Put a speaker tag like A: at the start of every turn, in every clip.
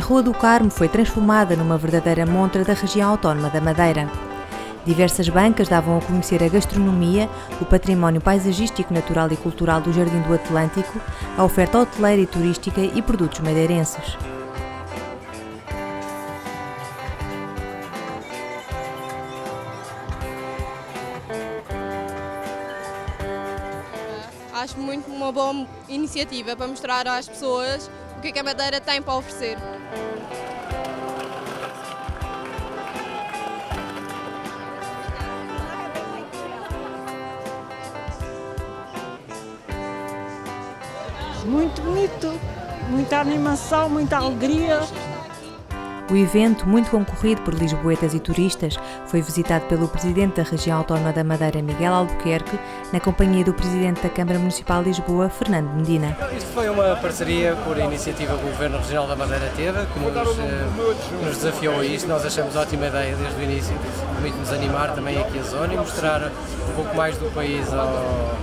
A: A Rua do Carmo foi transformada numa verdadeira montra da região autónoma da Madeira. Diversas bancas davam a conhecer a gastronomia, o património paisagístico, natural e cultural do Jardim do Atlântico, a oferta hoteleira e turística e produtos madeirenses.
B: Acho muito uma boa iniciativa para mostrar às pessoas o que, é que a Madeira tem para oferecer.
C: Muito bonito, muita animação, muita alegria.
A: O evento, muito concorrido por lisboetas e turistas, foi visitado pelo Presidente da Região Autónoma da Madeira, Miguel Albuquerque, na companhia do Presidente da Câmara Municipal de Lisboa, Fernando Medina.
D: Isto foi uma parceria por iniciativa que o Governo Regional da Madeira teve, que nos, eh, nos desafiou a isto. Nós achamos ótima ideia desde o início, permite-nos animar também aqui a zona e mostrar um pouco mais do país ao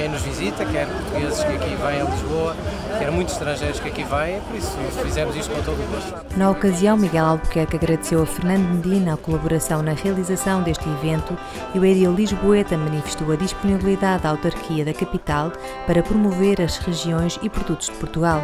D: quem nos visita, quer portugueses que aqui vêm a Lisboa, quer muitos estrangeiros que aqui vêm, por isso fizemos isto com todo o gosto.
A: Na ocasião, Miguel Albuquerque agradeceu a Fernando Medina a colaboração na realização deste evento e o edil Lisboeta manifestou a disponibilidade da autarquia da capital para promover as regiões e produtos de Portugal.